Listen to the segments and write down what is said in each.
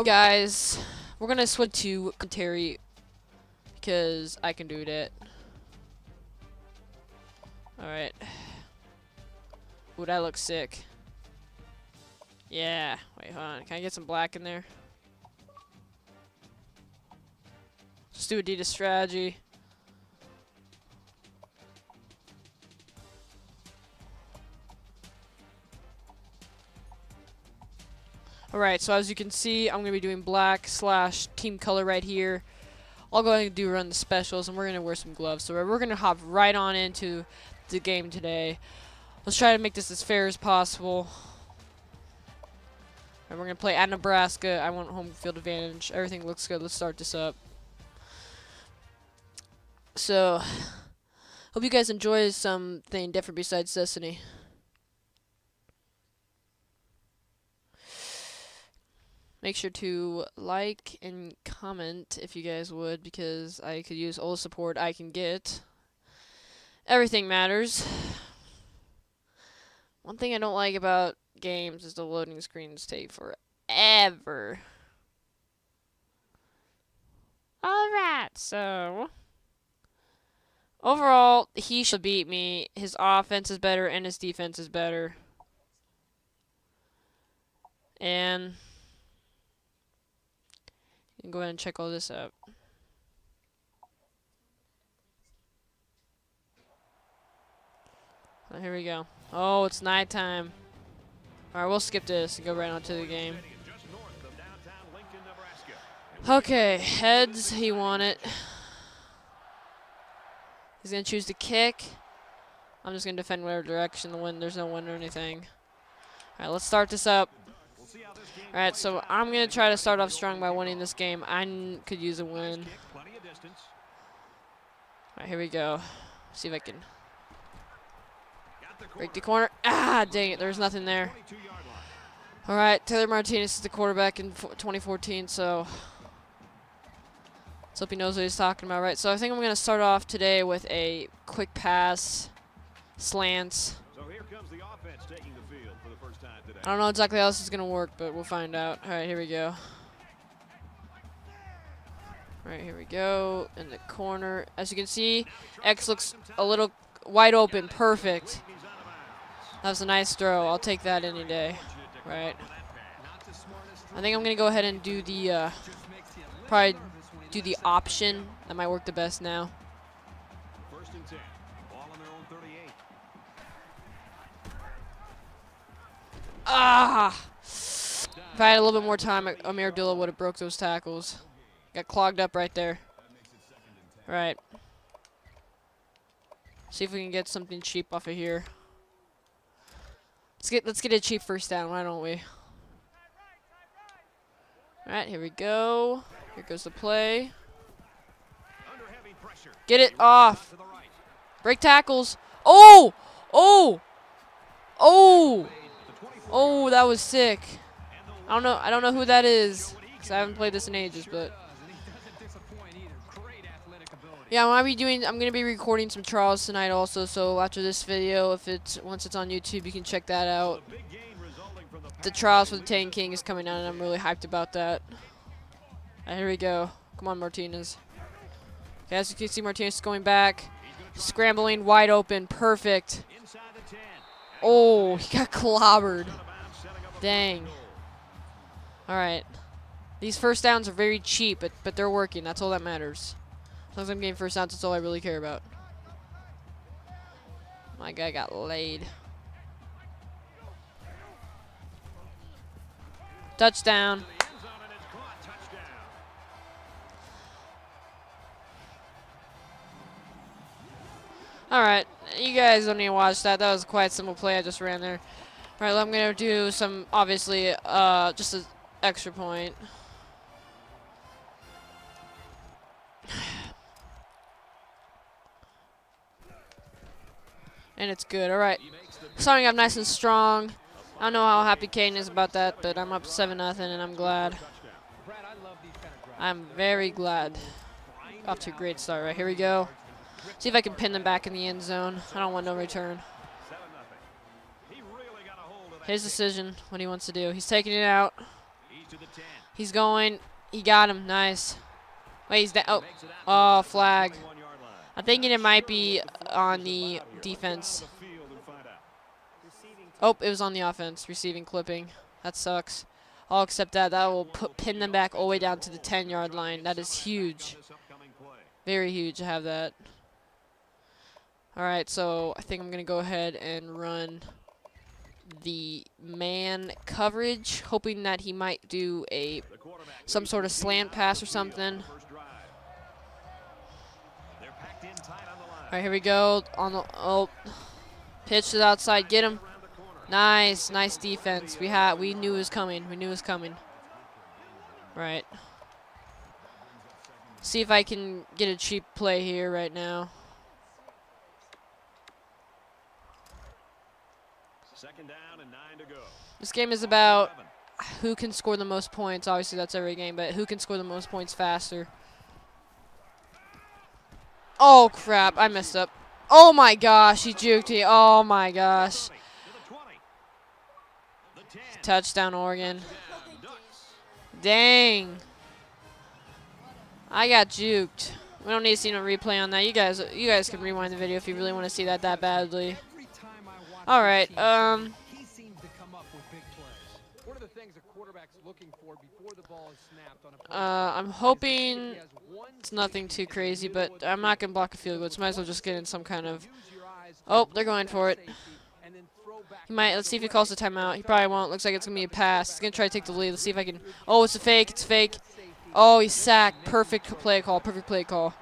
Oh, guys, we're gonna switch to Terry because I can do that. All right. Ooh, that looks sick. Yeah. Wait, hold on. Can I get some black in there? Just do Adidas strategy. Alright, so as you can see, I'm going to be doing black slash team color right here. I'll go ahead and do run the specials, and we're going to wear some gloves. So we're going to hop right on into the game today. Let's try to make this as fair as possible. And we're going to play at Nebraska. I want home field advantage. Everything looks good. Let's start this up. So, hope you guys enjoy something different besides Destiny. Make sure to like and comment if you guys would, because I could use all the support I can get. Everything matters. One thing I don't like about games is the loading screens take forever. Alright, so... Overall, he should beat me. His offense is better and his defense is better. And can go ahead and check all this out. Oh, here we go. Oh, it's nighttime. Alright, we'll skip this and go right on to the game. Okay, heads, he won it. He's going to choose to kick. I'm just going to defend whatever direction the wind. There's no wind or anything. Alright, let's start this up. Alright, so I'm going to try to start off strong by winning this game. I could use a win. Alright, here we go. See if I can break the corner. Ah, dang it. There's nothing there. Alright, Taylor Martinez is the quarterback in 2014, so let's hope he knows what he's talking about. Right, so I think I'm going to start off today with a quick pass, slants. I don't know exactly how this is going to work, but we'll find out. All right, here we go. All right, here we go. In the corner. As you can see, X looks a little wide open. Perfect. That was a nice throw. I'll take that any day. Right. I think I'm going to go ahead and do the, uh, probably do the option. That might work the best now. Ah! If I had a little bit more time, Ameer Abdullah would have broke those tackles. Got clogged up right there. Right. See if we can get something cheap off of here. Let's get let's get a cheap first down, why don't we? Alright, here we go. Here goes the play. Get it off. Break tackles. Oh! Oh! Oh! Oh, that was sick. I don't know. I don't know who that is because I haven't played this in ages, but yeah, I'm gonna be doing. I'm gonna be recording some trials tonight also. So after this video, if it's once it's on YouTube, you can check that out. The trials for the Taken King is coming out, and I'm really hyped about that. Right, here we go. Come on, Martinez. Okay, as you can see, Martinez is going back, scrambling wide open, perfect. Oh, he got clobbered. Dang. All right. These first downs are very cheap, but but they're working. That's all that matters. As long as I'm getting first downs, that's all I really care about. My guy got laid. Touchdown. Alright, you guys don't need to watch that. That was quite simple play I just ran there. Alright, I'm going to do some, obviously, uh, just an extra point. And it's good. Alright. Starting up nice and strong. I don't know how happy Caden is about that, but I'm up 7 nothing, and I'm glad. I'm very glad. Off to a great start. Right, here we go. See if I can pin them back in the end zone. I don't want no return. His decision, what he wants to do. He's taking it out. He's going. He got him. Nice. Wait, he's down. Oh, oh, flag. I'm thinking it might be on the defense. Oh, it was on the offense. Receiving clipping. That sucks. I'll accept that. That will put, pin them back all the way down to the 10-yard line. That is huge. Very huge to have that. All right, so I think I'm going to go ahead and run the man coverage, hoping that he might do a some sort of slant pass or something. All right, here we go. On the oh, pitch to the outside, get him. Nice, nice defense. We had, we knew it was coming. We knew it was coming. Right. See if I can get a cheap play here right now. Second down and nine to go. This game is about who can score the most points. Obviously, that's every game, but who can score the most points faster. Oh, crap. I messed up. Oh, my gosh. He juked me. Oh, my gosh. Touchdown, Oregon. Dang. I got juked. We don't need to see no replay on that. You guys, you guys can rewind the video if you really want to see that that badly. All right. Um. Uh, I'm hoping it's nothing too crazy, but I'm not gonna block a field goal. So might as well just get in some kind of. Oh, they're going for it. He might. Let's see if he calls the timeout. He probably won't. Looks like it's going to be a pass. He's going to try to take the lead. Let's see if I can. Oh, it's a fake. It's fake. Oh, he's sacked. Perfect play call. Perfect play call. All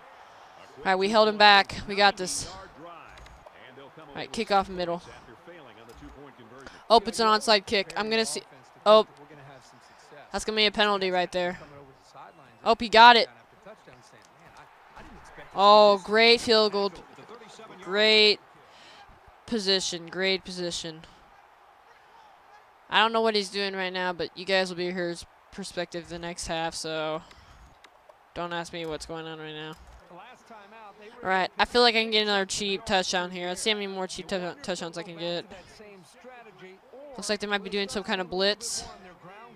right, we held him back. We got this. All right, kick off middle. Oh, it's an onside kick. I'm going to see. Oh, that's going to be a penalty right there. Oh, he got it. Oh, great field goal. Great position. Great position. I don't know what he's doing right now, but you guys will be his perspective the next half, so don't ask me what's going on right now. All right, I feel like I can get another cheap touchdown here. Let's see how many more cheap touchdowns I can get. Looks like they might be doing some kind of blitz.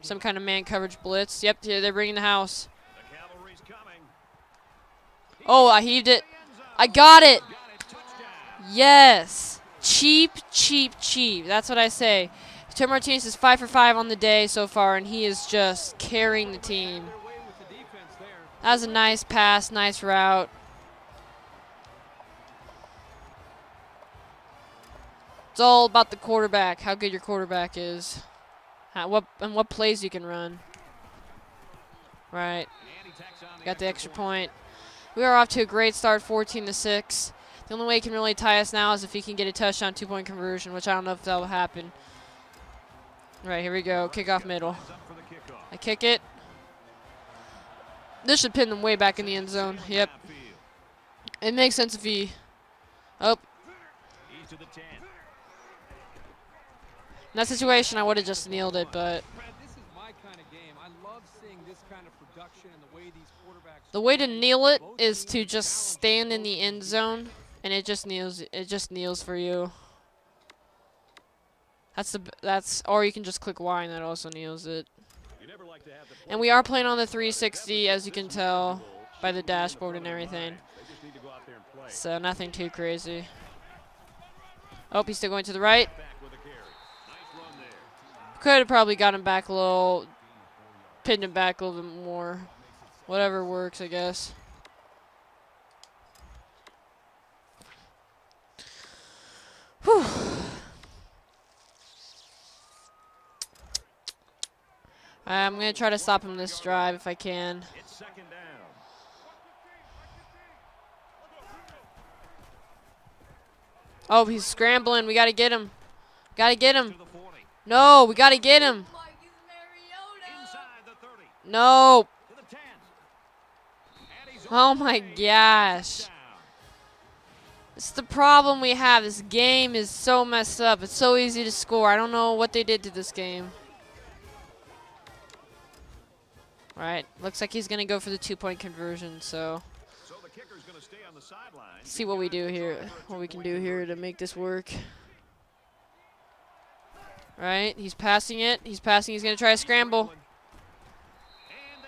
Some kind of man coverage blitz. Yep, they're bringing the house. Oh, I heaved it. I got it. Yes. Cheap, cheap, cheap. That's what I say. Tim Martinez is 5 for 5 on the day so far, and he is just carrying the team. That was a nice pass, nice route. It's all about the quarterback, how good your quarterback is. How, what and what plays you can run. Right. Got the extra point. We are off to a great start, 14 to 6. The only way he can really tie us now is if he can get a touchdown two-point conversion, which I don't know if that will happen. All right, here we go. Kickoff middle. I kick it. This should pin them way back in the end zone. Yep. It makes sense if he... Oh. In that situation, I would have just kneeled it, but... The way to kneel it is to just stand in the end zone and it just kneels. It just kneels for you. That's the that's or you can just click Y and that also kneels it. And we are playing on the 360 as you can tell by the dashboard and everything. So nothing too crazy. Oh, he's still going to the right. Could have probably got him back a little, pinned him back a little bit more. Whatever works, I guess. Whew. I'm going to try to stop him this drive if I can. Oh, he's scrambling. We got to get him. Got to get him. No, we got to get him. No. Oh my gosh. It's the problem we have. This game is so messed up. It's so easy to score. I don't know what they did to this game. All right. Looks like he's going to go for the two-point conversion, so... so see what we do here, what we can do here to make this work. Right, he's passing it. He's passing. He's going to try to scramble.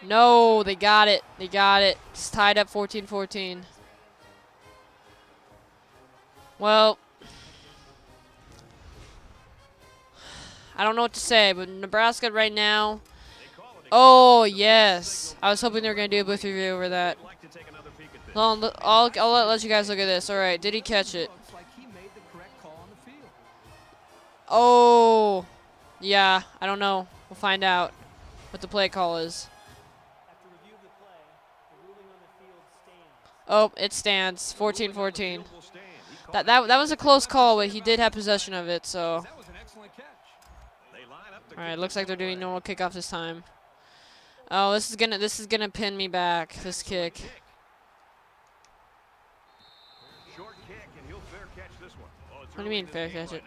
No, they got it. They got it. It's tied up 14-14. Well, I don't know what to say, but Nebraska right now. Oh, yes. I was hoping they were going to do a booth review over that. I'll, I'll, I'll let, let you guys look at this. All right, did he catch it? Oh, yeah. I don't know. We'll find out what the play call is. Oh, it stands. 14-14. That, that, that was a close call, but he did have possession of it, so. All right, looks like they're doing normal kickoff this time. Oh, this is gonna this is gonna pin me back. This kick. What do you mean fair catch it?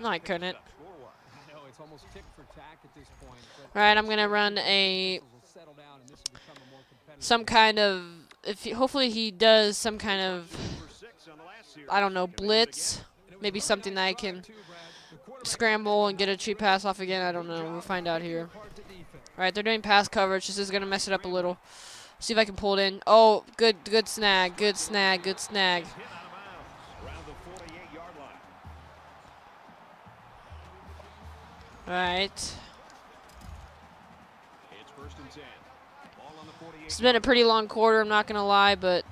No, I couldn't. All right, I'm gonna run a some kind of if he, hopefully he does some kind of I don't know blitz, maybe something that I can scramble and get a cheap pass off again. I don't know. We'll find out here. All right, they're doing pass coverage. This is gonna mess it up a little. See if I can pull it in. Oh, good, good snag, good snag, good snag. All right. It's been a pretty long quarter, I'm not going to lie, but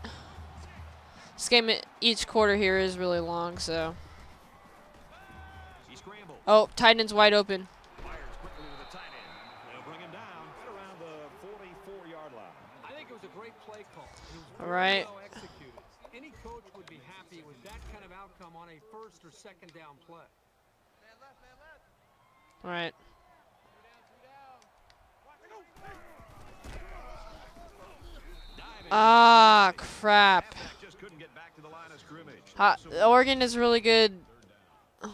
this game, each quarter here is really long, so. Oh, tight end's wide open. All right. Any coach would be happy with that kind of outcome on a first or second down play. Right. Ah, crap. Uh, Oregon is really good.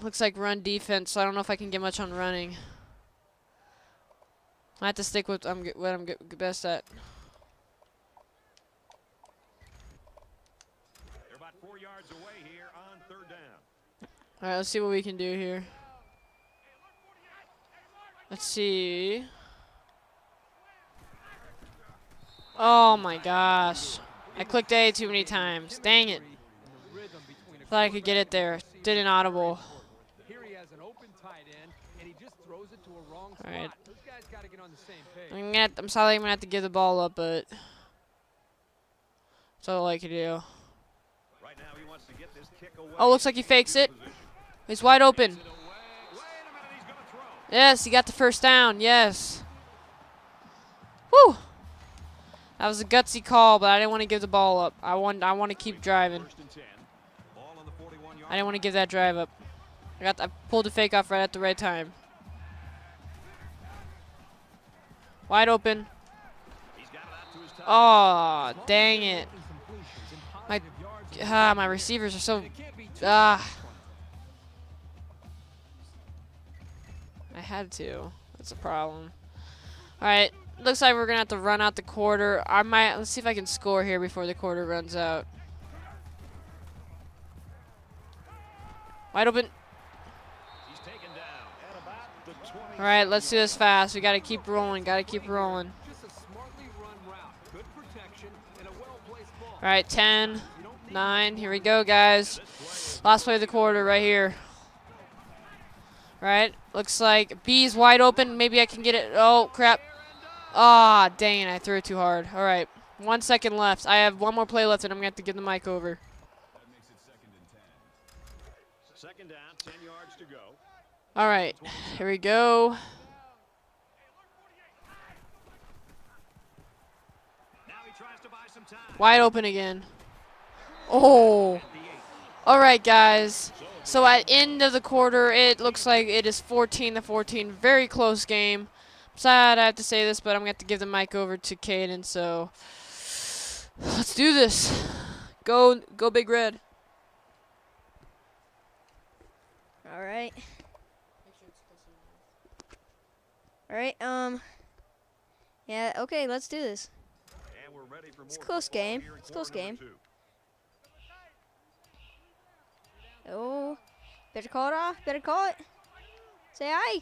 Looks like run defense, so I don't know if I can get much on running. I have to stick with I'm what I'm best at. All right, let's see what we can do here. Let's see. Oh my gosh. I clicked A too many times. Dang it. Thought I could get it there. Did an audible. Alright. I'm gonna I'm sorry I'm gonna have to give the ball up, but that's all I can do. Oh, looks like he fakes it. He's wide open. Yes, he got the first down. Yes. Woo! That was a gutsy call, but I didn't want to give the ball up. I want I want to keep driving. I didn't want to give that drive up. I got I pulled the fake off right at the right time. Wide open. Oh, dang it. My ah, my receivers are so ah. Had to. That's a problem. All right. Looks like we're going to have to run out the quarter. I might, let's see if I can score here before the quarter runs out. Wide open. All right, let's do this fast. We got to keep rolling. Got to keep rolling. All right, 10, 9. Here we go, guys. Last play of the quarter right here. All right, looks like B's wide open. Maybe I can get it. Oh, crap. Ah, oh, dang I threw it too hard. All right, one second left. I have one more play left, and I'm going to have to give the mic over. Second down, 10 yards to go. All right, here we go. Wide open again. Oh. All right, guys. So at end of the quarter, it looks like it is 14 to 14. Very close game I'm sad I have to say this, but I'm going to have to give the mic over to Caden, so let's do this. Go, go Big Red. All right. All right, um, yeah, okay, let's do this. It's a close game. It's a close game. Oh, better call it off. Better call it. Say hi.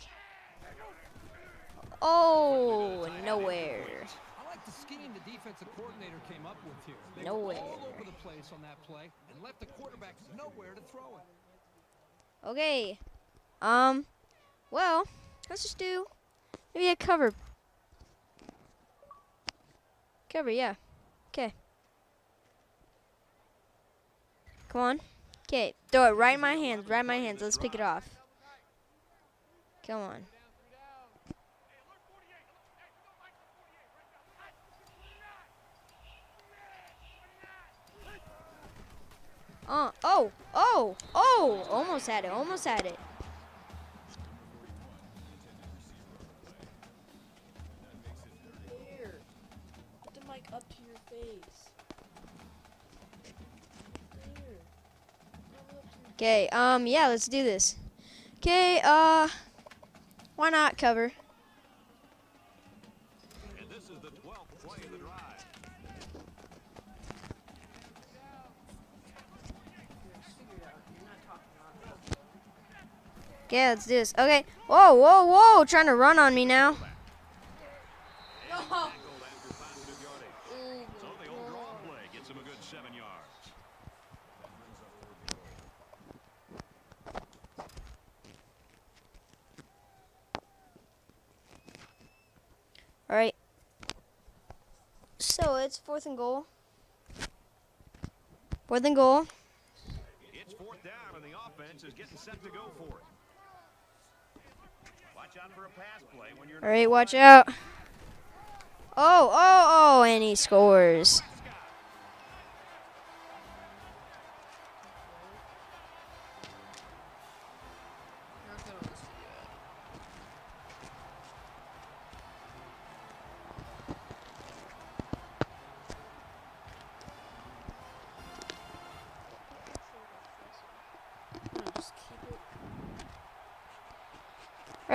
Oh, nowhere. I like the scheme the defensive coordinator came up with here. They Nowhere. all over the place on that play and left the quarterback nowhere to throw it. Okay. Um, well, let's just do maybe a cover. Cover, yeah. Okay. Come on. Okay, throw it right in my hands, right in my hands. Let's pick it off. Come on. Uh, oh, oh, oh, almost had it, almost had it. Put the mic up to your face. Okay, um, yeah, let's do this. Okay, uh, why not cover? And this is the 12th play of the drive. Okay, let's do this. Okay, whoa, whoa, whoa, trying to run on me now. Tackled after positive yardage. So the old draw play gets him a good seven yards. All right. So it's fourth and goal. Fourth and goal. It's fourth down, and the offense is getting set to go for it. Watch out for a pass play when you're All right, watch out. Oh, oh, oh, and he scores.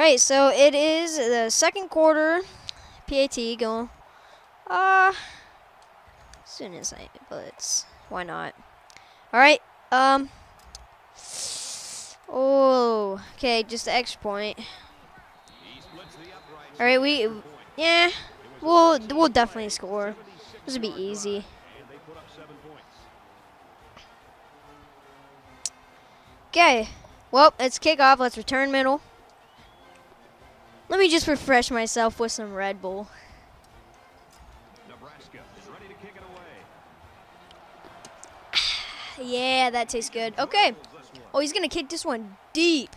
All right, so it is the second quarter. PAT going. Uh, soon as I, but why not? All right. Um. Oh, okay, just the extra point. He splits the uprights. All right, we, yeah, we'll we'll definitely score. This would be easy. Okay, well, it's kickoff. Let's return middle. Let me just refresh myself with some Red Bull. Nebraska is ready to kick it away. Yeah, that tastes good. Okay. Oh, he's gonna kick this one deep.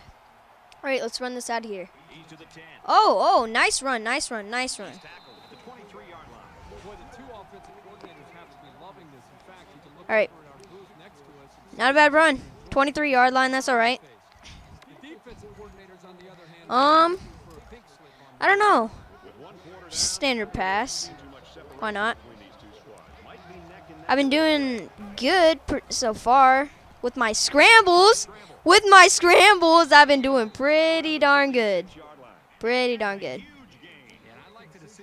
All right, let's run this out of here. He's to the 10. Oh, oh, nice run, nice run, nice run. Tackled at the 23-yard line. Boy, the two offensive coordinators have to be loving this. In fact, you can look All right. over at our booth next to us and Not a bad run. 23 yard line, that's all right. The defensive coordinators, on the other hand, Um, for a big slip on I don't know. Just standard pass. Why not? I've been doing good so far with my scrambles. With my scrambles, I've been doing pretty darn good. Pretty darn good.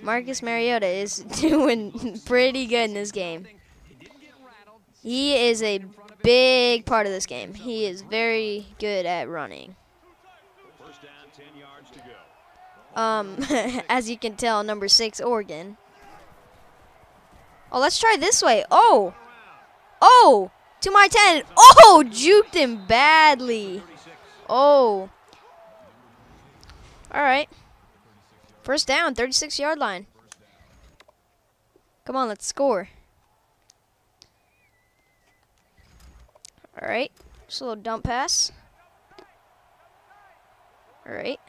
Marcus Mariota is doing pretty good in this game. He is a big part of this game. He is very good at running. First down, 10 yards to go. Um, as you can tell, number six, Oregon. Oh, let's try this way. Oh, oh, to my 10. Oh, juked him badly. Oh. All right. First down, 36 yard line. Come on, let's score. All right. Just a little dump pass. All right.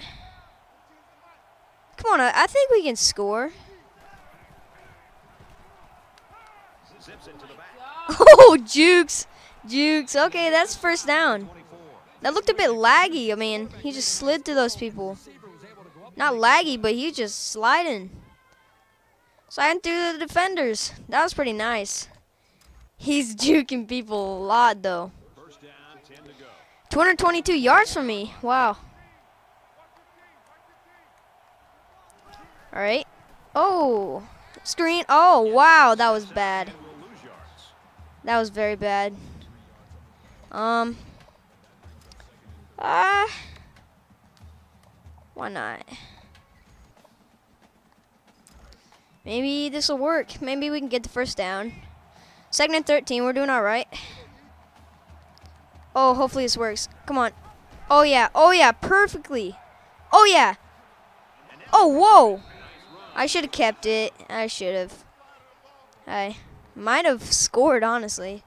Come on, I, think we can score. Oh, Jukes. Jukes. Okay, that's first down. That looked a bit laggy. I mean, he just slid through those people. Not laggy, but he just sliding. Sliding through the defenders. That was pretty nice. He's juking people a lot, though. First down, 10 to go. 222 yards from me. Wow. All right. Oh, screen. Oh, wow, that was bad. That was very bad. Um. Ah. why not? Maybe this will work. Maybe we can get the first down. Second and 13. We're doing all right. Oh, hopefully this works. Come on. Oh, yeah. Oh, yeah. Perfectly. Oh, yeah. Oh, whoa. I should have kept it. I should have. I might have scored, honestly.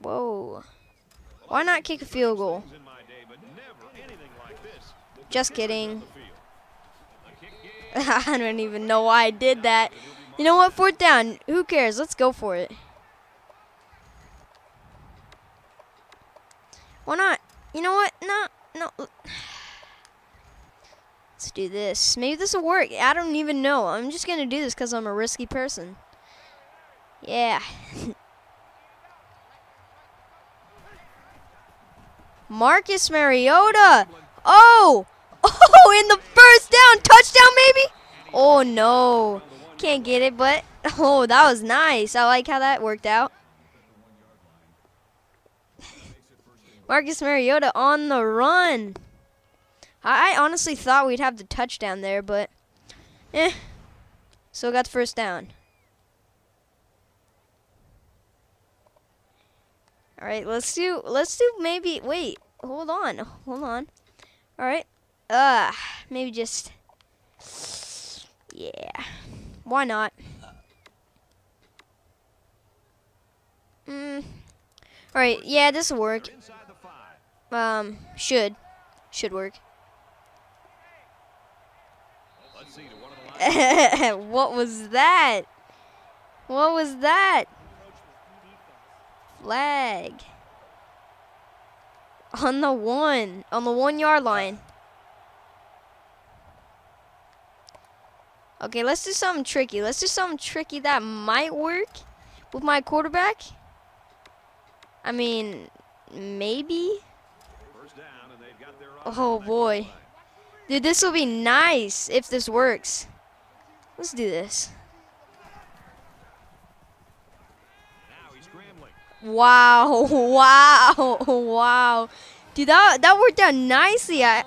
Whoa. Why not kick a field goal? Just kidding. I don't even know why I did that. You know what? Fourth down. Who cares? Let's go for it. Why not? You know what? No, no. Let's do this. Maybe this will work. I don't even know. I'm just going to do this because I'm a risky person. Yeah. Marcus Mariota. Oh! Oh, in the first down. Touchdown, maybe? Oh, no. Can't get it, but oh, that was nice. I like how that worked out. Marcus Mariota on the run. I, honestly thought we'd have the touchdown there, but eh. Still got the first down. All right, let's do let's do maybe wait, hold on. Hold on. All right. Uh, maybe just yeah. Why not? Mm. All right, yeah, this will work. Um, should should work. What was that? What was that? Flag. On the one, on the one yard line. Okay, let's do something tricky. Let's do something tricky that might work with my quarterback. I mean, maybe. First down, and they've got their Oh boy. Dude, this will be nice if this works. Let's do this. Wow, wow, wow. Dude, that, that worked out nicely. I,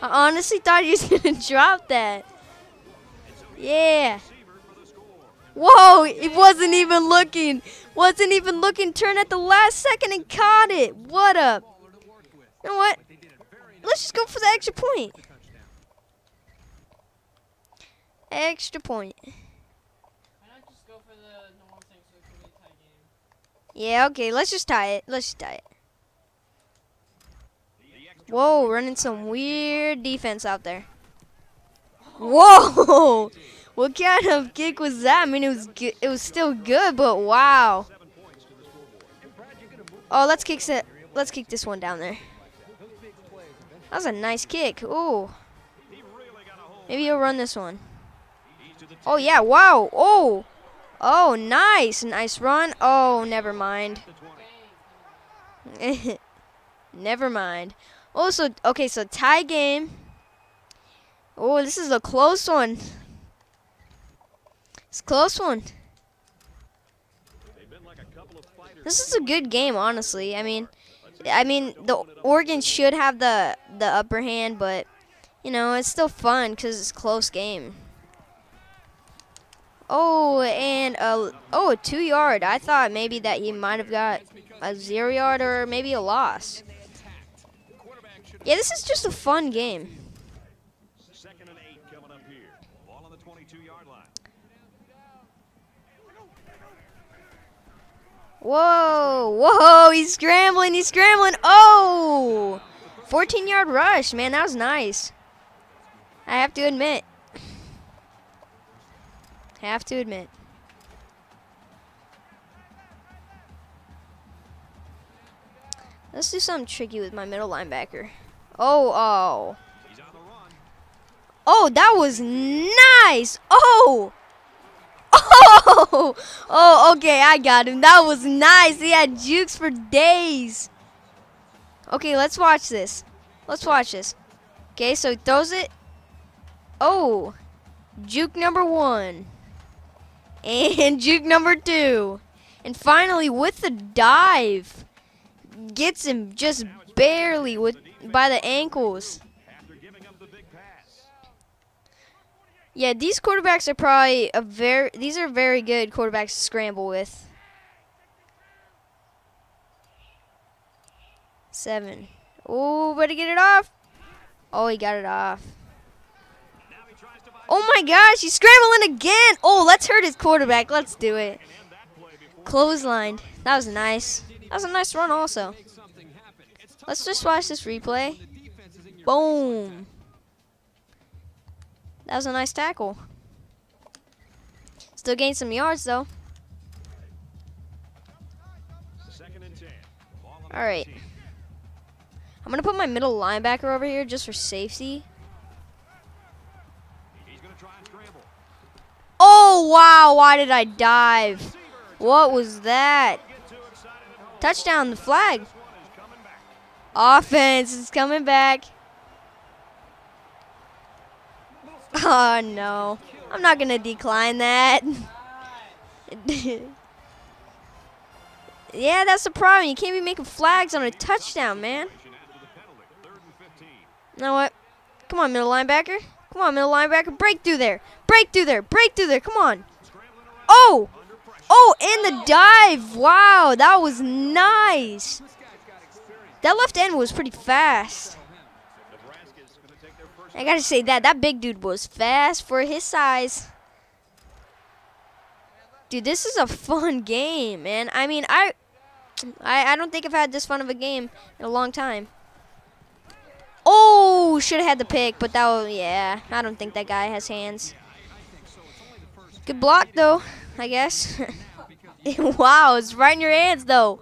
I honestly thought he was going to drop that. Yeah. Whoa, he wasn't even looking. Wasn't even looking. Turned at the last second and caught it. What up? You know what? Let's just go for the extra point. Extra point. Yeah, okay, let's just tie it. Let's just tie it. Whoa, running some weird defense out there. Whoa! What kind of kick was that? I mean, it was good. It was still good, but wow. Oh, let's kick it. Let's kick this one down there. That was a nice kick. Ooh, maybe he'll run this one. Oh yeah, wow. Oh, oh, nice, nice run. Oh, never mind. never mind. Oh, also, okay, so tie game. Oh, this is a close one. It's close one. This is a good game, honestly. I mean, I mean, the Oregon should have the the upper hand, but you know, it's still fun because it's a close game. Oh, and a oh a two yard. I thought maybe that he might have got a zero yard or maybe a loss. Yeah, this is just a fun game. Second and eight coming up here. Ball on the 22-yard line. Whoa, whoa, he's scrambling, he's scrambling. Oh, 14 yard rush, man, that was nice. I have to admit. Have to admit. Let's do something tricky with my middle linebacker. Oh, oh. He's on the run. Oh, that was nice. Oh. Oh. Oh, okay, I got him. That was nice. He had jukes for days. Okay, let's watch this. Let's watch this. Okay, so he throws it. Oh. Juke number one. And juke number two. And finally, with the dive, gets him just barely with by the ankles. After giving up the big Yeah, these quarterbacks are probably a very. These are very good quarterbacks to scramble with. Seven. Oh, better get it off. Oh, he got it off. Oh my gosh, he's scrambling again. Oh, let's hurt his quarterback. Let's do it. Clotheslined. That was nice. That was a nice run also. Let's just watch this replay. Boom. That was a nice tackle. Still gained some yards though. Second and 10. Ball on the All right. I'm gonna put my middle linebacker over here just for safety. Going to. Oh wow! Why did I dive? What was that? Touchdown! The flag. Offense is coming back. Oh no. I'm not gonna decline that. yeah, that's the problem. You can't be making flags on a touchdown, man. After the penalty. Third and 15. You know what? Come on, middle linebacker. Come on, middle linebacker. Break through there. Break through there. Break through there. Come on. Oh! Oh, and the dive. Wow, that was nice. That left end was pretty fast. Nebraska's going to take their first I gotta say that. That big dude was fast for his size. Dude, this is a fun game, man. I mean, I, I, I don't think I've had this fun of a game in a long time. Oh, should have had the pick, but that was, yeah. I don't think that guy has hands. Good block, though, I guess. wow, it's right in your hands, though.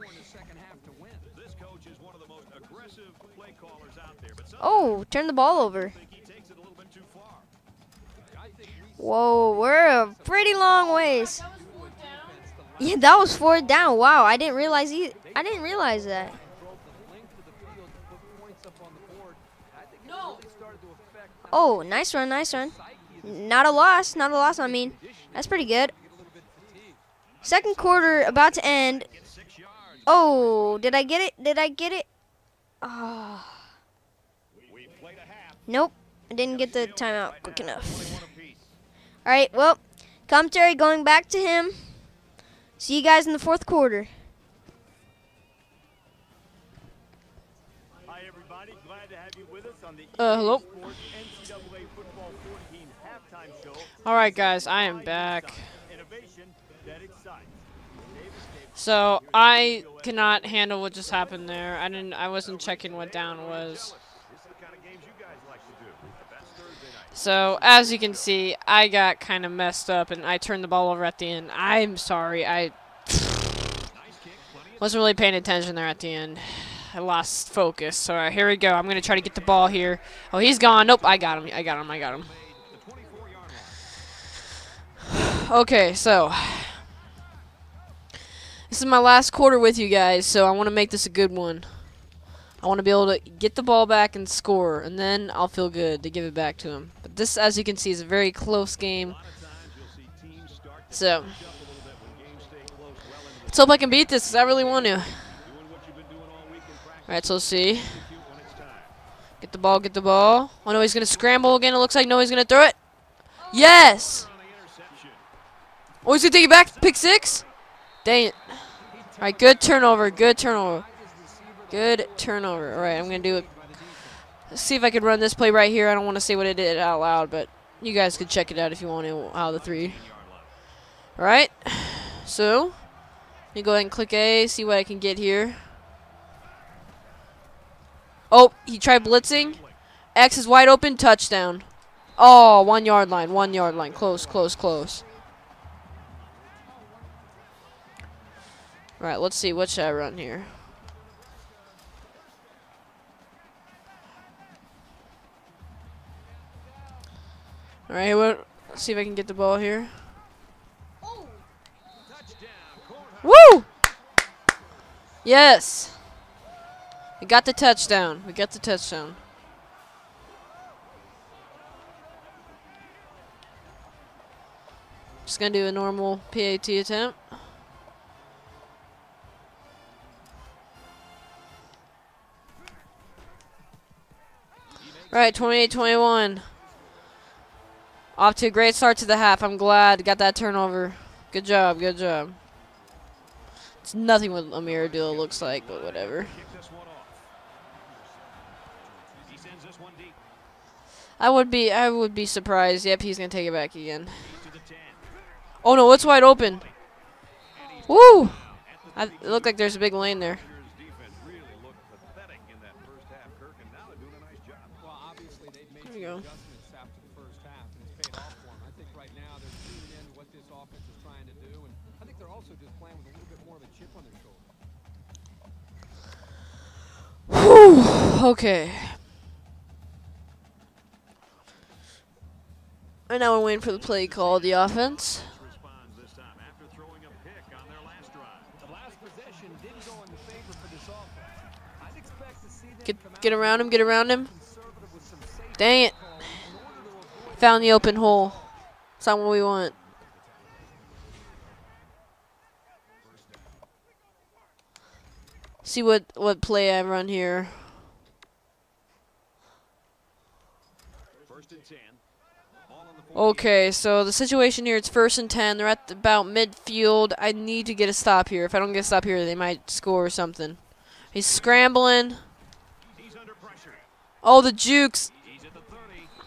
Oh, turn the ball over. think he takes it a little bit too far. Whoa, we're a pretty long ways. Yeah, that was four down. Wow, I didn't realize. I didn't realize that. Oh, nice run, nice run. Not a loss, not a loss. I mean, that's pretty good. Second quarter about to end. Oh, did I get it? Did I get it? Oh, nope. I didn't get the timeout quick enough. 21 apiece. All right, well, commentary going back to him. See you guys in the fourth quarter. Hi, everybody. Glad to have you with us on the Uh, hello. NCAA Football 14 halftime show. All right, guys, I am back. Innovation that excites. Davis Davis. So I cannot handle what just happened there. I didn't. I wasn't checking what down was. This is the kind of games you guys like to do. That's Thursday night. So as you can see, I got kind of messed up and I turned the ball over at the end. I'm sorry. I wasn't really paying attention there at the end. I lost focus. So uh, here we go. I'm gonna try to get the ball here. Oh, he's gone. Nope. I got him. I got him. I got him. Okay, so this is my last quarter with you guys, so I want to make this a good one. I want to be able to get the ball back and score, and then I'll feel good to give it back to him. But this, as you can see, is a very close game. So let's hope I can beat this, 'cause I really want to. Alright, so let's see. Get the ball, get the ball. Oh no, he's going to scramble again. It looks like no, he's going to throw it. Yes! Oh, he's going to take it back. Pick six? Dang it. Alright, good turnover, good turnover. Good turnover. Alright, I'm going to do it. See if I can run this play right here. I don't want to say what it did out loud, but you guys can check it out if you want to, how the three. Alright, so, let me go ahead and click A, see what I can get here. Oh, he tried blitzing. X is wide open, touchdown. Oh, one yard line, one yard line. Close, close, close. Alright, let's see. What should I run here? Alright, what? Let's see if I can get the ball here. Woo! Yes! We got the touchdown. We got the touchdown. Just gonna do a normal PAT attempt. Right, 28 21. Off to a great start to the half. I'm glad got that turnover. Good job, good job. It's nothing what Ameer Abdullah looks like, but whatever. I would be I would be surprised. Yep, he's gonna take it back again. to the 10. Oh no, it's wide open. Woo! I, it looked like there's a big lane there. There defense really okay. And now we're waiting for the play call, the offense. Get get around him, get around him. Dang it. Found the open hole. It's not what we want. See what what play I run here. First and 10. Ball on the 14. Okay, so the situation here it's first and ten. They're at about midfield. I need to get a stop here. If I don't get a stop here, they might score or something. He's scrambling. He's. Oh, the jukes. The 30.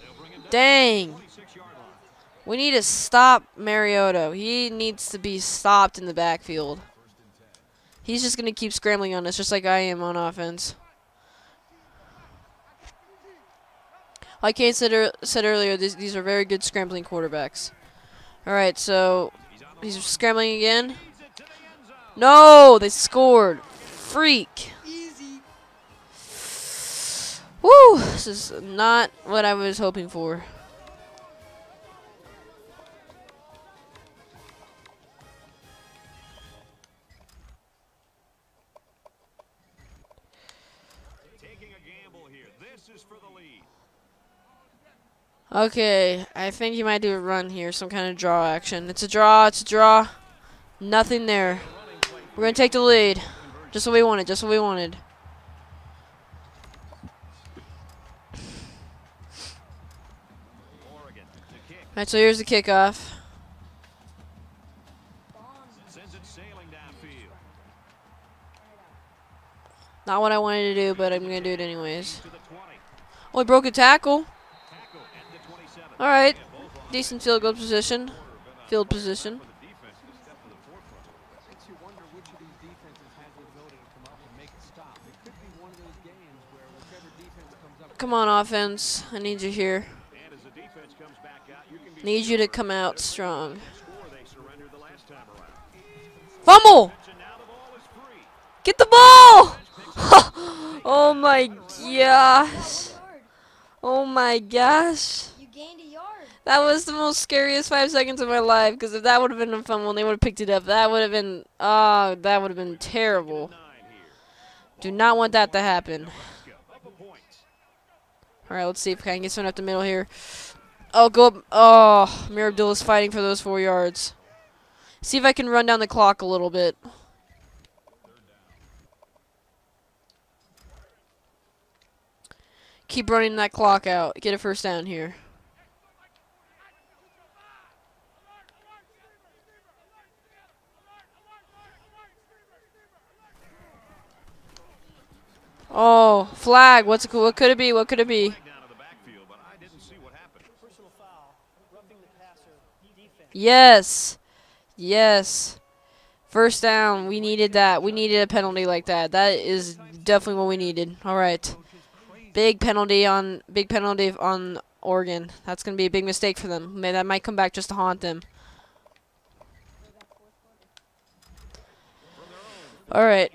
They'll bring him down Dang. to the 26-yard line. We need to stop Mariota. He needs to be stopped in the backfield. He's just going to keep scrambling on us, just like I am on offense. Like Kate said, ear- said earlier, these, these are very good scrambling quarterbacks. All right, so he's scrambling again. No, they scored. Freak. Woo, this is not what I was hoping for. Okay, I think he might do a run here, some kind of draw action. It's a draw, it's a draw. Nothing there. We're going to take the lead. Just what we wanted, just what we wanted. Alright, so here's the kickoff. Not what I wanted to do, but I'm going to do it anyways. To the 20. Oh, he broke a tackle. Tackle at the 27. Alright, decent field goal position. Field position. come on, offense. I need you here. Need you to come out strong. Fumble! Get the ball! oh my gosh. Oh my gosh. You gained a yard. That was the most scariest five seconds of my life because if that would have been a fumble and they would have picked it up, that would have been, oh, that would have been terrible. Do not want that to happen. Up a point. All right, let's see if I can get someone up the middle here. Oh, go up. Oh, Mir Abdullah's fighting for those four yards. See if I can run down the clock a little bit. Keep running that clock out. Get a first down here. Oh, flag. What's it, what could it be? What could it be? Flag down to the backfield, but I didn't see what happened. Personal foul, roughing the passer, defense. Yes. Yes. First down. We needed that. We needed a penalty like that. That is definitely what we needed. All right. Big penalty on big penalty on Oregon. That's going to be a big mistake for them. May that might come back just to haunt them. All right.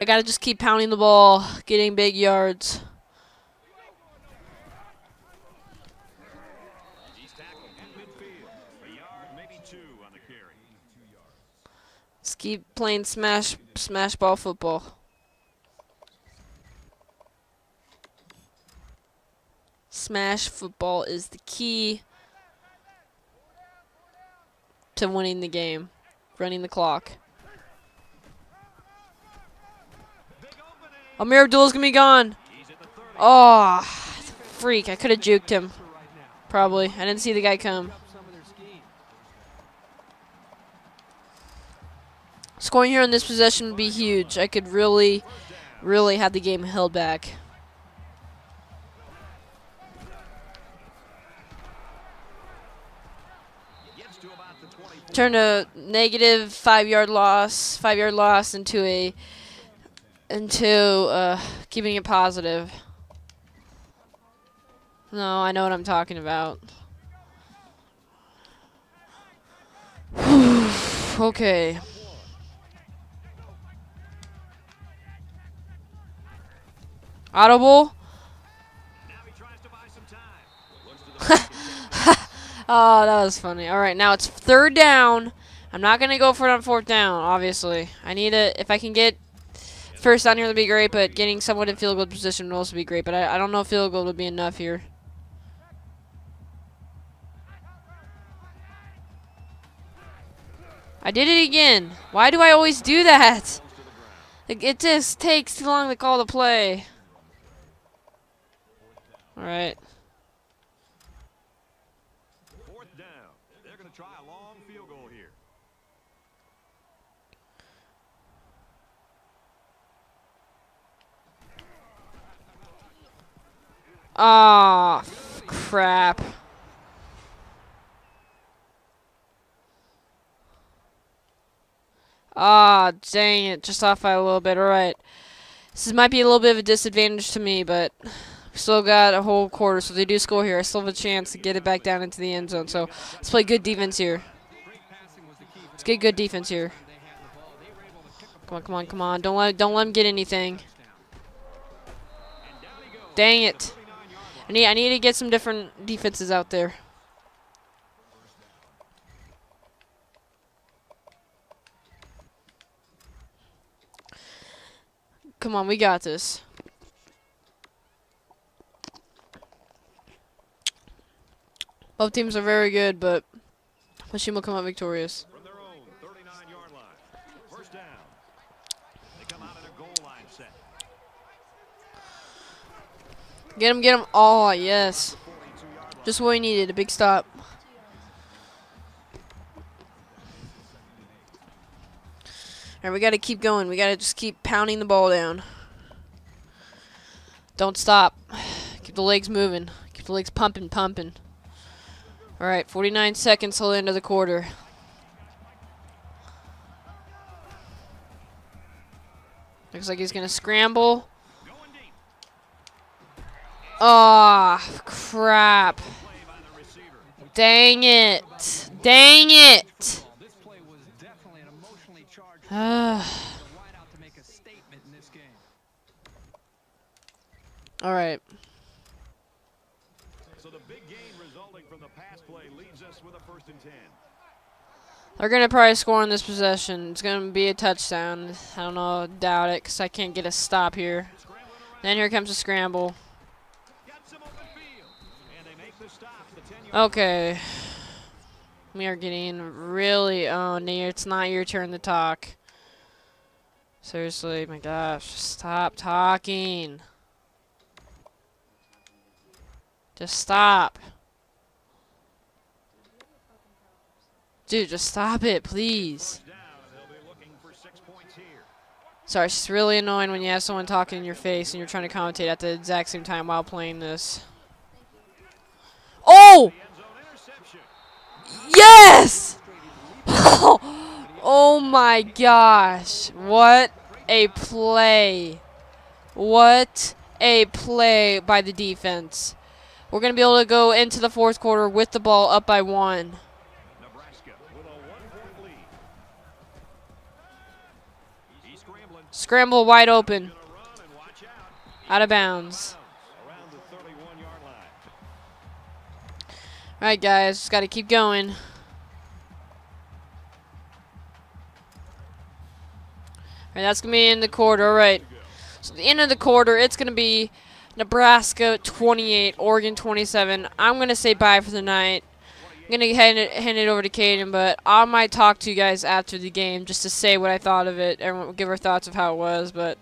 I got to just keep pounding the ball, getting big yards. Just keep playing smash smash ball football. Smash football is the key to winning the game. Running the clock. Ameer Abdul's gonna be gone. He's at the 30. Oh, freak! I could have juked him. Probably. I didn't see the guy come. Scoring here on this possession would be huge. I could really, really have the game held back. Gets to about the 20. Turn a negative five yard loss, five yard loss into a into uh, keeping it positive. No, I know what I'm talking about. okay. Audible. To to Oh, that was funny. All right, now it's third down. I'm not gonna go for it on fourth down. Obviously, I need a. If I can get first down here, that'd be great. But getting someone in field goal position would also be great. But I, I don't know if field goal would be enough here. I did it again. Why do I always do that? It just takes too long to call the play. All right. fourth down. They're going to try a long field goal here. Ah, crap. Ah, dang it. Just off by a little bit. Alright. This might be a little bit of a disadvantage to me, but still got a whole quarter. So if they do score here, I still have a chance to get it back down into the end zone. So let's play good defense here. Let's get good defense here. Come on, come on, come on. Don't let don't let them get anything. Dang it. I need I need to get some different defenses out there. Come on, we got this. Both teams are very good, but Machine will come out victorious. From their own 39-yard line. First down. They come out in a goal line set. Get him, get him. Oh, yes. Just what we needed, a big stop. Alright, we got to keep going. We got to just keep pounding the ball down. Don't stop. Keep the legs moving. Keep the legs pumping, pumping. Alright, 49 seconds till the end of the quarter. Looks like he's going to scramble. Ah, crap. Dang it. Dang it. Game. All right. So the big gain resulting from the pass play leaves us with a first and 10. They're going to probably score on this possession. It's going to be a touchdown. I don't know. Doubt it because I can't get a stop here. Then here comes a scramble. Okay. We are getting really. Oh. It's not your turn to talk. Seriously, my gosh. Stop talking. Just stop. Dude, just stop it, please. Sorry, it's really annoying when you have someone talking in your face and you're trying to commentate at the exact same time while playing this. Oh! End zone interception. Yes! oh my gosh. What a play. What a play by the defense. We're going to be able to go into the fourth quarter with the ball up by one. Nebraska with a one-point lead. He's scrambling. Scramble wide open. Gonna run and watch out. Out of bounds. Alright, guys. Just got to keep going. Alright, that's to be in the quarter. Alright. So, the end of the quarter, it's to be Nebraska 28, Oregon 27. I'm to say bye for the night. I'm to hand it, hand it over to Caden, but I might talk to you guys after the game just to say what I thought of it and give our thoughts of how it was. But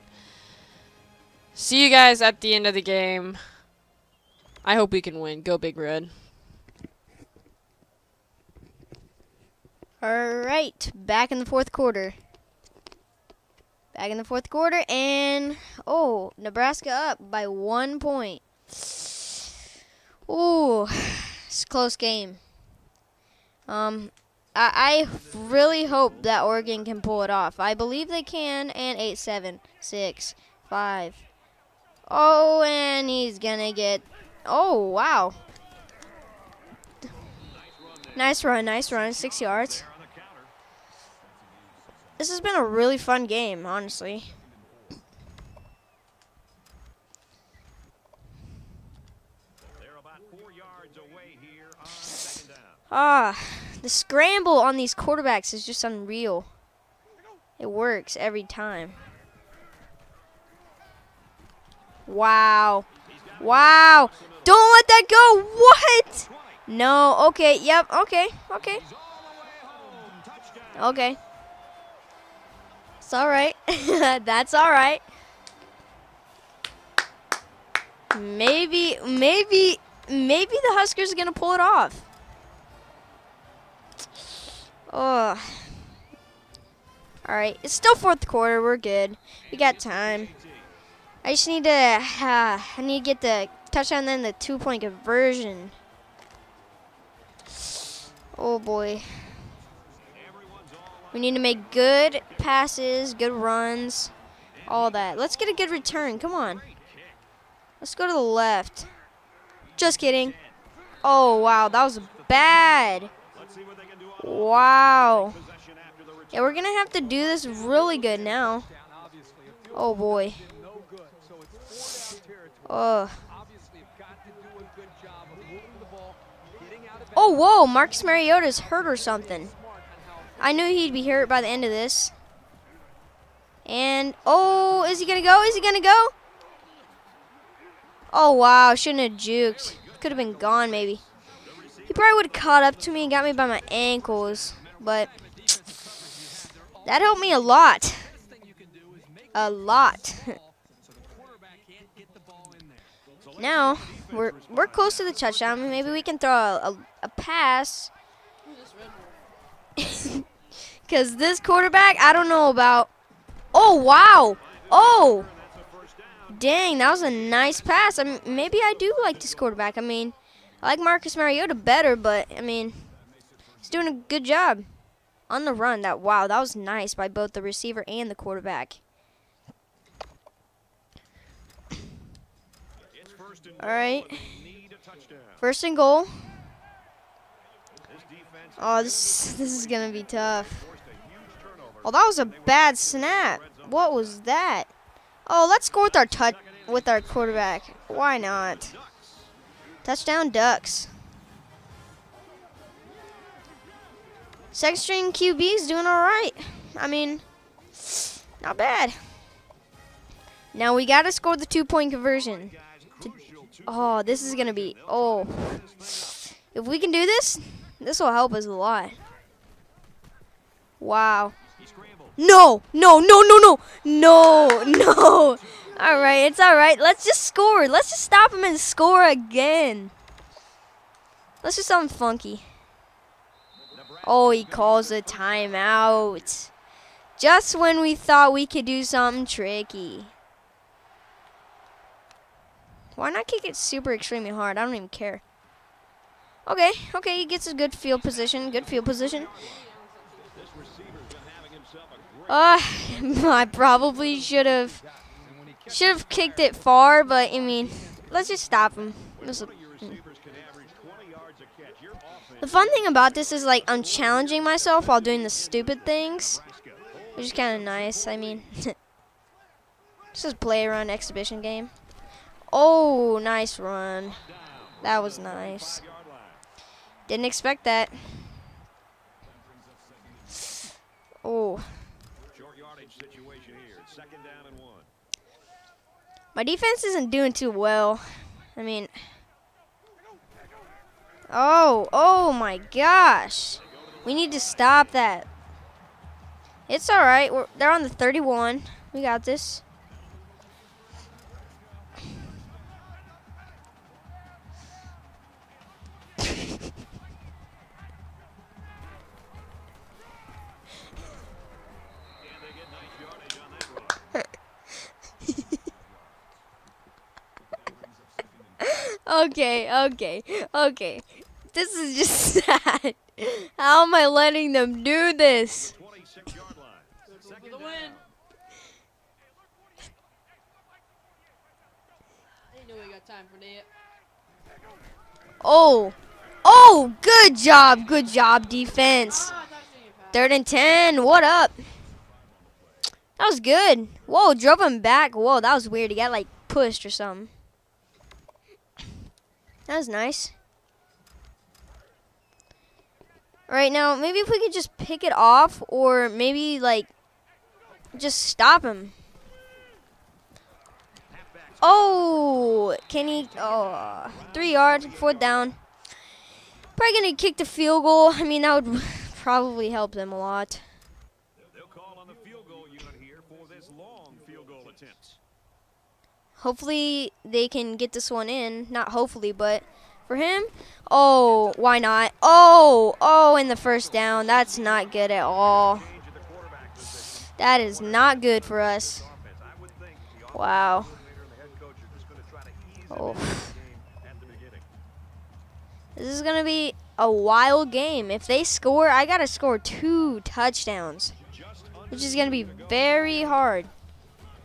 see you guys at the end of the game. I hope we can win. Go Big Red. All right, back in the fourth quarter. Back in the fourth quarter, and oh, Nebraska up by one point. Ooh, it's a close game. Um, I, I really hope that Oregon can pull it off. I believe they can. And eight, seven, six, five. Oh, and he's gonna get. Oh, wow. Nice run, nice run, six yards. This has been a really fun game, honestly. They're about four yards away here on second down. Ah, the scramble on these quarterbacks is just unreal. It works every time. Wow. Wow. Don't let that go. What? No. Okay. Yep. Okay. Okay. Okay. It's all right. That's all right. Maybe, maybe, maybe the Huskers are going to pull it off. Oh. All right, it's still fourth quarter. We're good. We got time. I just need to. Uh, I need to get the touchdown, then the two-point conversion. Oh boy. We need to make good passes, good runs, all that. Let's get a good return. Come on. Let's go to the left. Just kidding. Oh wow, that was bad. Wow. Yeah, we're gonna have to do this really good now. Oh boy. Ugh. To Oh whoa, Marcus Mariota's hurt or something. I knew he'd be hurt by the end of this. And oh, is he gonna go? Is he gonna go? Oh wow, shouldn't have juked. Could have been gone maybe. He probably would have caught up to me and got me by my ankles, but that helped me a lot. A lot. now we're we're close to the touchdown. Maybe we can throw a, a, a pass. Because this quarterback, I don't know about. Oh, wow. Oh. Dang, that was a nice pass. I mean, maybe I do like this quarterback. I mean, I like Marcus Mariota better, but, I mean, he's doing a good job on the run. That Wow, that was nice by both the receiver and the quarterback. All right. First and goal. Oh, this, this is going to be tough. Oh, that was a bad snap. What was that? Oh, let's go with our touch with our quarterback. Why not? Touchdown Ducks. Second string QB's doing all right. I mean, not bad. Now we got to score the two-point conversion. To- oh, this is gonna be. Oh, if we can do this, this will help us a lot. Wow. No, no, no, no, no, no, no. All right, it's all right. Let's just score. Let's just stop him and score again. Let's do something funky. Oh, he calls a timeout. Just when we thought we could do something tricky. Why not kick it super extremely hard? I don't even care. Okay, okay, he gets a good field position. Good field position. Uh, I probably should have should have kicked it far, but I mean, let's just stop him. This- Your receivers can average 20 yards a catch. Your offense The fun thing about this is like I'm challenging myself while doing the stupid things, which is kind of nice. I mean, this is play run exhibition game. Oh, nice run. That was nice. Didn't expect that. Oh, Short yardage situation here. Second down and one. my defense isn't doing too well. I mean, oh, oh my gosh. We need to stop that. It's all right. We're, they're on the 31. We got this. okay, okay, okay. This is just sad. How am I letting them do this? Oh. Oh, good job. Good job, defense. Third and ten. What up? That was good. Whoa, drove him back. Whoa, that was weird. He got like pushed or something. That was nice. Right, now maybe if we could just pick it off, or maybe like just stop him. Oh, can he? Oh, three yards, fourth down. Probably gonna kick the field goal. I mean, that would probably help them a lot. They'll call on the field goal unit here for this long field goal attempt. Hopefully they can get this one in. Not hopefully, but for him, oh, why not? Oh, oh, in the first down. That's not good at all. That is not good for us. Wow. going to to Oh. this is gonna be a wild game. If they score, I gotta score two touchdowns, which is gonna be very hard.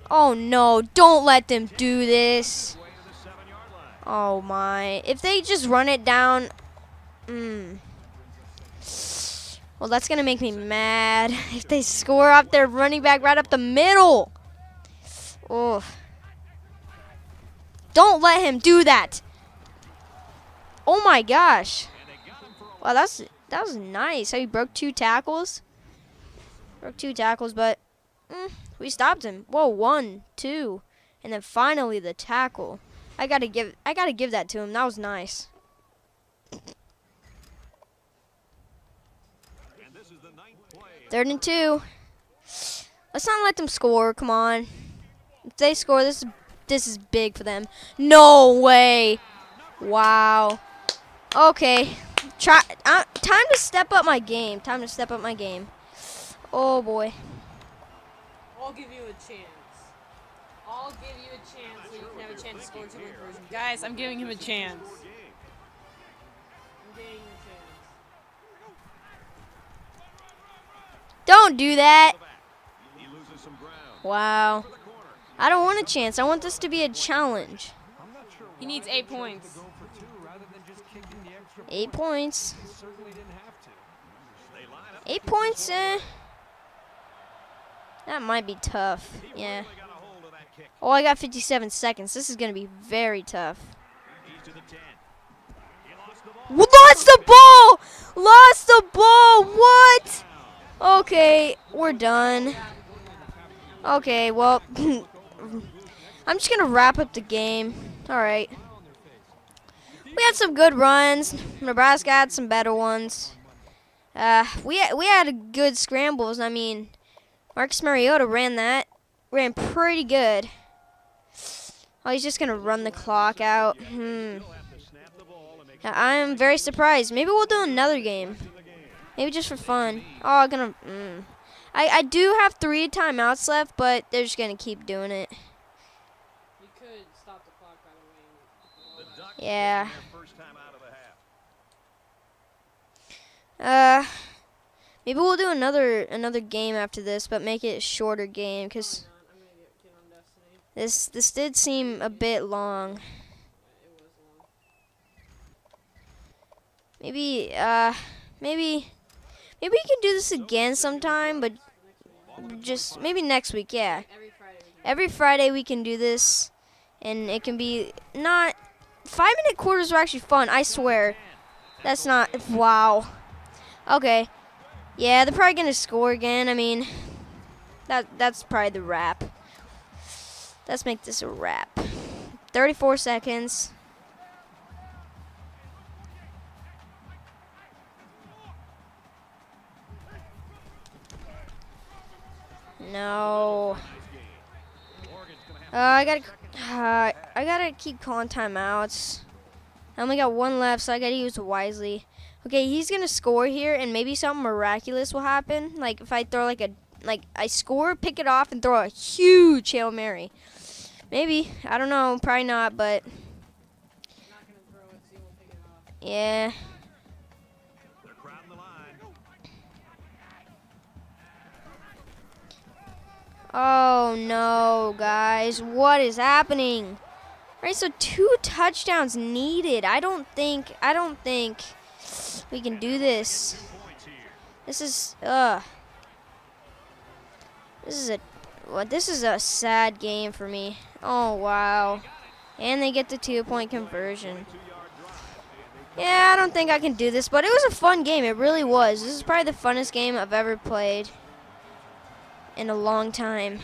Oh no! Don't let them do this. Oh my. If they just run it down. Mm. Well, that's going to make me mad. If they score up their running back right up the middle. Oh. Don't let him do that. Oh my gosh. Wow, that's that was nice. How he broke two tackles. Broke two tackles, but mm, we stopped him. Whoa, one, two, and then finally the tackle. I gotta give I gotta give that to him. That was nice. Third and two. Let's not let them score. Come on. If they score, this is this is big for them. No way. Wow. Okay. Try. Uh, time to step up my game. Time to step up my game. Oh boy. I'll give you a chance. I'll give you a chance so you can have a chance to score two win version. Guys, I'm giving him a chance. I'm giving him a chance. Don't do that. He loses some ground. Wow. For the corner. I don't want a chance. I want this to be a challenge. I'm not sure He needs eight points. To go for two rather than just kicking the extra Eight points. They certainly didn't have to. They line up. Eight points. Eh. That might be tough. Yeah. Oh, I got 57 seconds. This is gonna be very tough. To the 10. He lost the ball. Lost the ball! What? Okay, we're done. Okay, well, I'm just gonna wrap up the game. All right. We had some good runs. Nebraska had some better ones. Uh, we we had good scrambles. I mean, Marcus Mariota ran that, ran pretty good. Oh, he's just gonna run the clock out. Hmm. He'll have to snap the ball and make sure I am very surprised. Maybe we'll do another game. Maybe just for fun. Oh, I'm gonna. Mm. I I do have three timeouts left, but they're just gonna keep doing it. Yeah. Uh, maybe we'll do another another game after this, but make it a shorter game because this this did seem a bit long. Maybe uh maybe maybe we can do this again sometime, but just maybe next week. Yeah. Every Friday. we can- every Friday we can do this, and it can be not five minute quarters are actually fun. I swear, that's not wow. Okay, yeah, they're probably gonna score again. I mean, that that's probably the wrap. Let's make this a wrap. 34 seconds. No. Uh, I gotta, uh, I gotta keep calling timeouts. I only got one left, so I gotta use it wisely. Okay, he's gonna score here, and maybe something miraculous will happen. Like if I throw like a, like I score, pick it off, and throw a huge hail mary. Maybe I don't know, probably not, but Yeah. Oh no, guys. What is happening? Right, so two touchdowns needed. I don't think I don't think we can do this. This is uh This is a what this is a sad game for me. Oh wow. And they get the two point conversion. Yeah, I don't think I can do this, but it was a fun game. It really was. This is probably the funnest game I've ever played in a long time.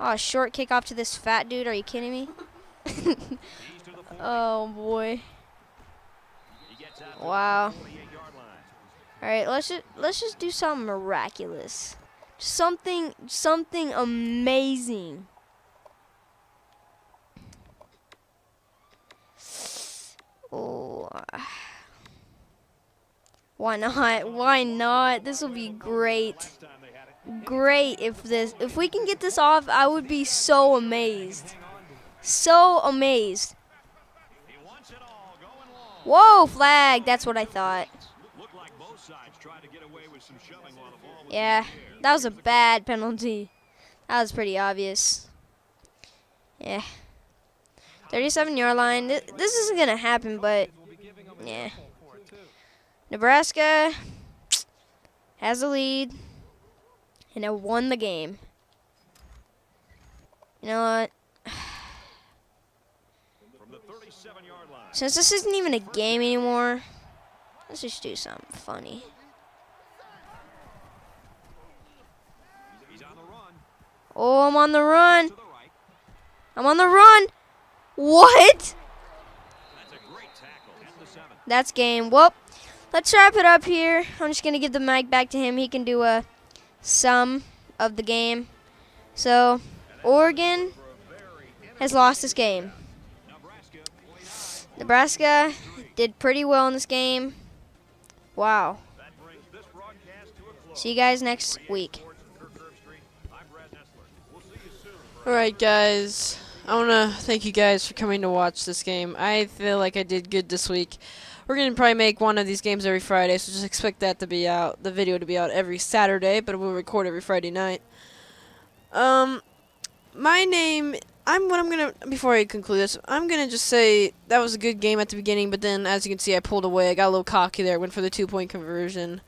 Oh, short kickoff to this fat dude. Are you kidding me? He's to the 40. oh boy. He gets out to Wow. the 48-yard line. All right, let's just let's just do something miraculous. Something something amazing. Oh. Why not? Why not? This will be great. Great if this if we can get this off, I would be so amazed. So amazed. He wants it all. Going long. Whoa, flag. That's what I thought. Yeah, that was a bad penalty. That was pretty obvious. Yeah. 37 yard line. Th- This isn't going to happen, but yeah. Nebraska has the lead and it won the game. You know what? From the 37-yard line. Since this isn't even a game anymore, let's just do something funny. Oh, I'm on the run. I'm on the run. What? That's game. Well, let's wrap it up here. I'm just going to give the mic back to him. He can do a sum of the game. So, Oregon has lost this game. Nebraska. Did pretty well in this game. Wow. See you guys next week. Sports from Kirk Herbstreit. I'm Brad Nessler. We'll see you soon. All right, guys. I want to thank you guys for coming to watch this game. I feel like I did good this week. We're going to probably make one of these games every Friday, so just expect that to be out, the video to be out every Saturday, but we'll record every Friday night. Um, my name, I'm what I'm to, before I conclude this, I'm to just say that was a good game at the beginning, but then as you can see, I pulled away. I got a little cocky there, went for the two-point conversion,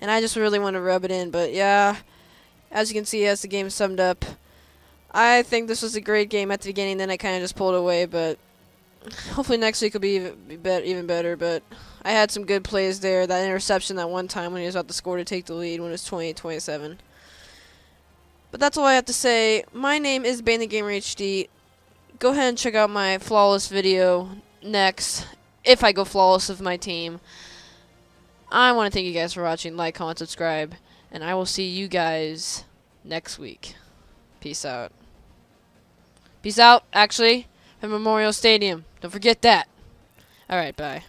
and I just really want to rub it in, but yeah, as you can see, as the game summed up, I think this was a great game at the beginning. Then I kind of just pulled away, but hopefully next week will be even, be bet even better. But I had some good plays there. That interception that one time when he was about to score to take the lead when it was 28-27. But that's all I have to say. My name is Bane the Gamer HD. Go ahead and check out my flawless video next. If I go flawless with my team. I want to thank you guys for watching. Like, comment, subscribe. And I will see you guys next week. Peace out. Peace out, actually, at Memorial Stadium. Don't forget that. Alright, bye.